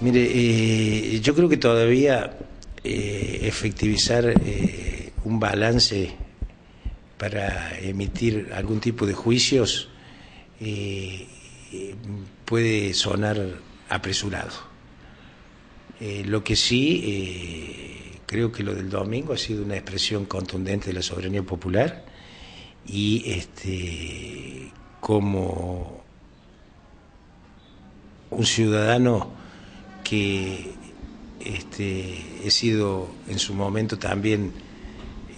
Mire, eh, yo creo que todavía eh, efectivizar eh, un balance para emitir algún tipo de juicios puede sonar apresurado. lo que sí, creo que lo del domingo ha sido una expresión contundente de la soberanía popular y este, como un ciudadano que este, he sido en su momento también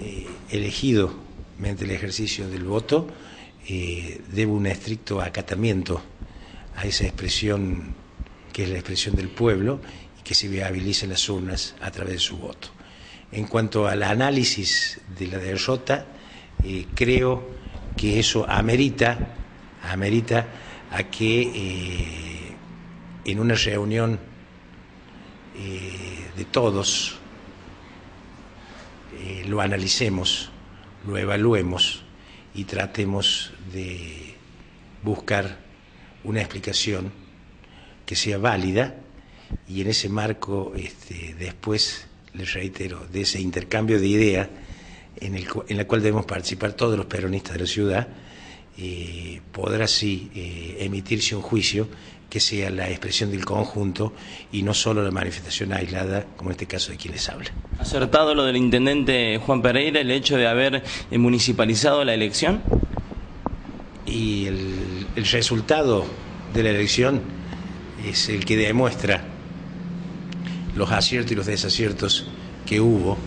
eh, elegido mediante el ejercicio del voto, eh, debo un estricto acatamiento a esa expresión que es la expresión del pueblo y que se viabiliza en las urnas a través de su voto. En cuanto al análisis de la derrota, eh, creo que eso amerita, amerita a que en una reunión eh, de todos, eh, lo analicemos, lo evaluemos y tratemos de buscar una explicación que sea válida y en ese marco, este, después, les reitero, de ese intercambio de ideas en, el, en la cual debemos participar todos los peronistas de la ciudad, eh, podrá así emitirse un juicio que sea la expresión del conjunto y no solo la manifestación aislada, como en este caso de quien les habla. ¿Acertado lo del intendente Juan Pereira, el hecho de haber eh, municipalizado la elección? Y el, el resultado de la elección es el que demuestra los aciertos y los desaciertos que hubo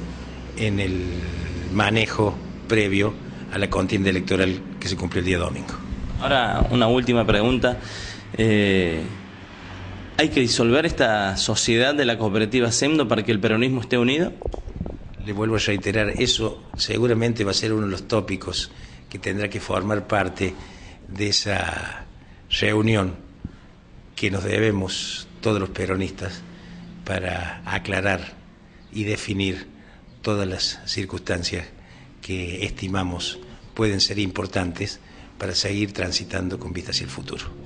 en el manejo previo a la contienda electoral que se cumplió el día domingo. Ahora, una última pregunta. Eh, ¿Hay que disolver esta sociedad de la cooperativa SEMDO para que el peronismo esté unido? Le vuelvo a reiterar, eso seguramente va a ser uno de los tópicos que tendrá que formar parte de esa reunión que nos debemos todos los peronistas para aclarar y definir todas las circunstancias que estimamos pueden ser importantes para seguir transitando con vista hacia el futuro.